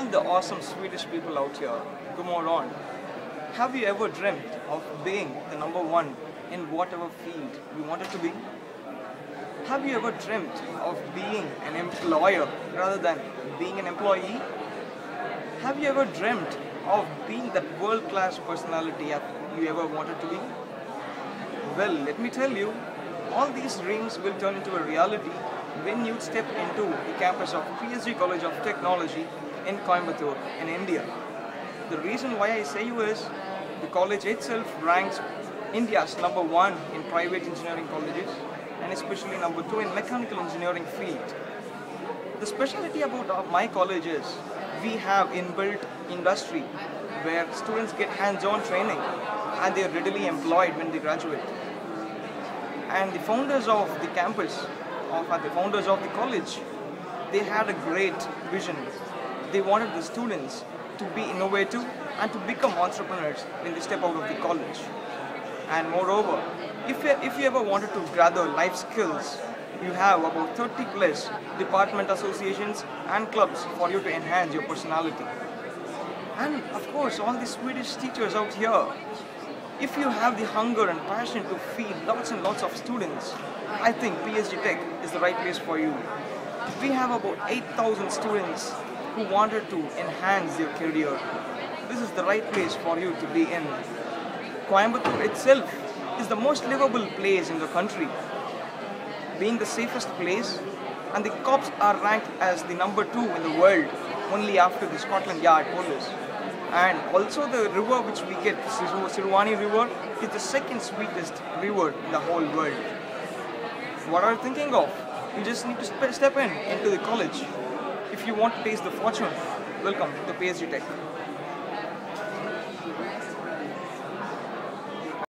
all the awesome Swedish people out here, come on. have you ever dreamt of being the number one in whatever field you wanted to be? Have you ever dreamt of being an employer rather than being an employee? Have you ever dreamt of being that world-class personality you ever wanted to be? Well, let me tell you, all these dreams will turn into a reality when you step into the campus of PSG College of Technology in Coimbatore in India. The reason why I say you is the college itself ranks India's number one in private engineering colleges and especially number two in mechanical engineering field. The specialty about my college is we have inbuilt industry where students get hands-on training and they are readily employed when they graduate. And the founders of the campus, of uh, the founders of the college, they had a great vision. They wanted the students to be innovative and to become entrepreneurs when they step out of the college. And moreover, if you, if you ever wanted to gather life skills, you have about 30 plus department associations and clubs for you to enhance your personality. And of course, all the Swedish teachers out here, if you have the hunger and passion to feed lots and lots of students, I think PSG Tech is the right place for you. We have about 8,000 students who wanted to enhance their career. This is the right place for you to be in. Coimbatore itself is the most livable place in the country, being the safest place, and the cops are ranked as the number two in the world, only after the Scotland Yard police. And also the river which we get, Siruvani River, is the second sweetest river in the whole world. What are you thinking of? You just need to step in into the college. If you want to taste the fortune, welcome to PSG Tech.